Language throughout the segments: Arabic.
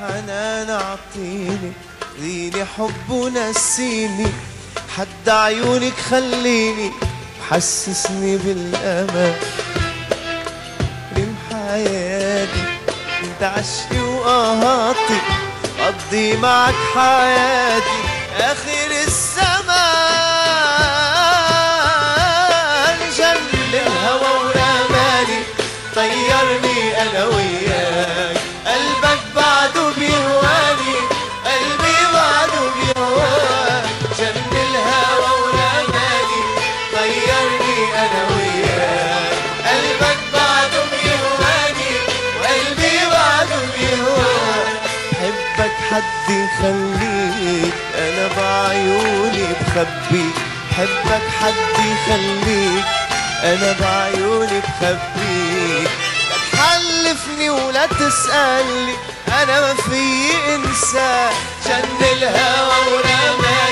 حنان عطيني ديني حب ونسيني حد عيونك خليني وحسسني بالأمان. ريم حياتي انت عشقي وقهاتي قضي معك حياتي آخر السنة بخبيك حبك حد يخليك أنا بعيوني بخبيك. لا تحلفني ولا تسألني أنا ما في إنسان. جن الهوى ورماني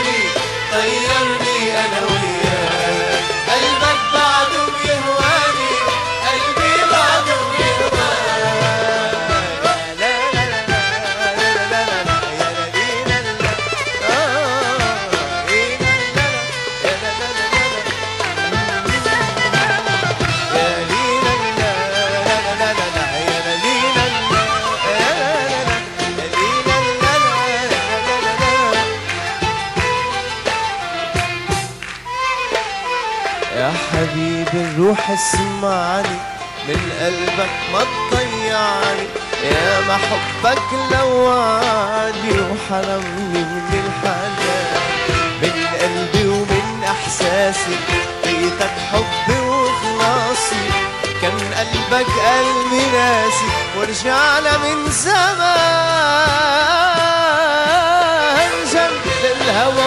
يا حبيب الروح اسمعني من قلبك ما تضيعني. يا ما حبك لوعني وحرمني من الحنان من قلبي ومن إحساسي بيتك حبي وخلاصي كان قلبك قلبي ناسي ورجعنا من زمان. جنب الهوى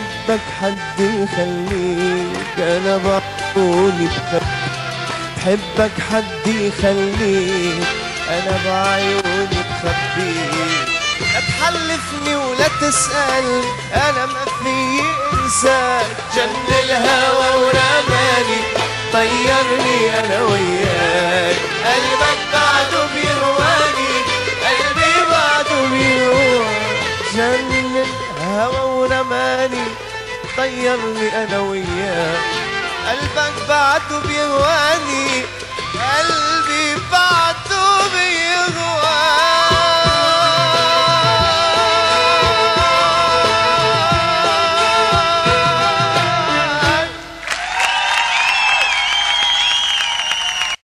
بحبك حد يخليك أنا بعيوني بحبك حد يخليك أنا بعيوني بخبيك. لا تحلفني ولا تسأل أنا ما في إنسان. جن الهوى ورماني طيرني أنا وياك. قلبك بعده بيهواني قلبي بعده بيهواك جن الهوى زماني طيرني أنا وياه قلبك بعته بيهواني